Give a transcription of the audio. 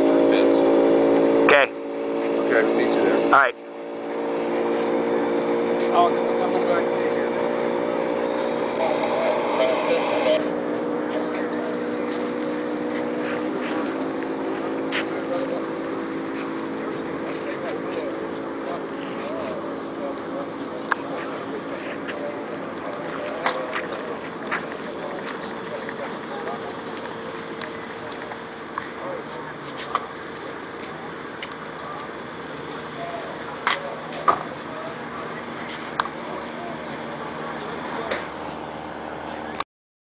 Okay. Okay, Okay. Okay, meet you there. All right.